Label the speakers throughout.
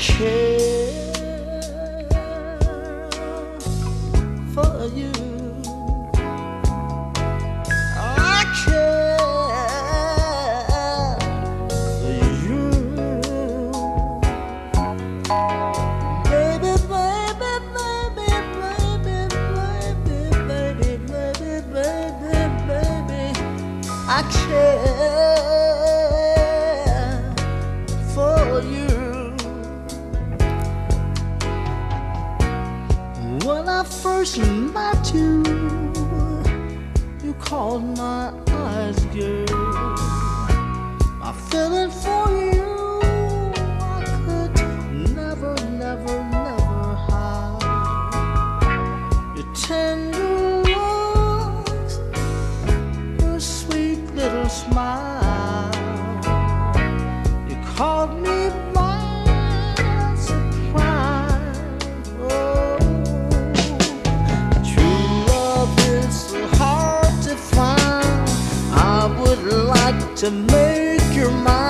Speaker 1: care for you. first met you, you caught my eyes, girl. My feeling for you. to make your mind.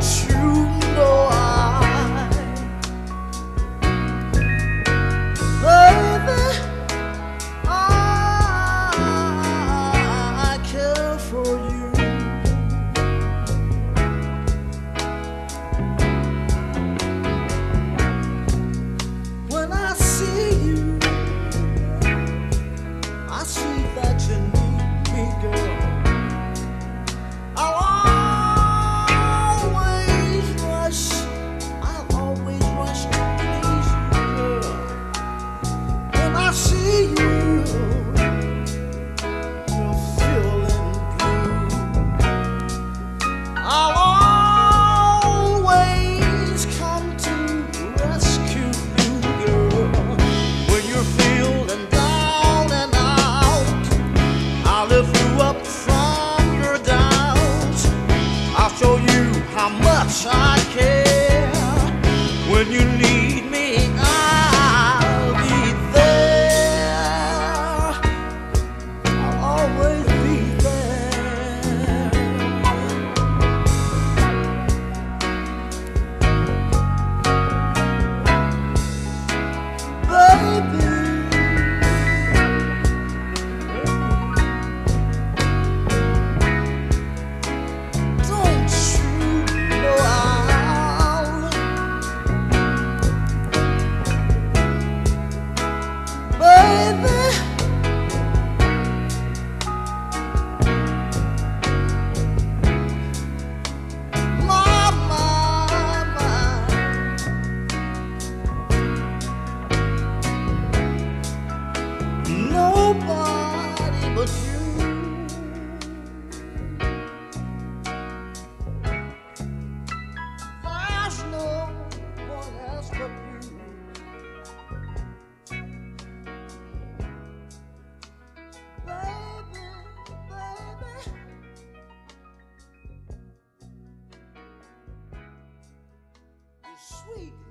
Speaker 1: much. sweet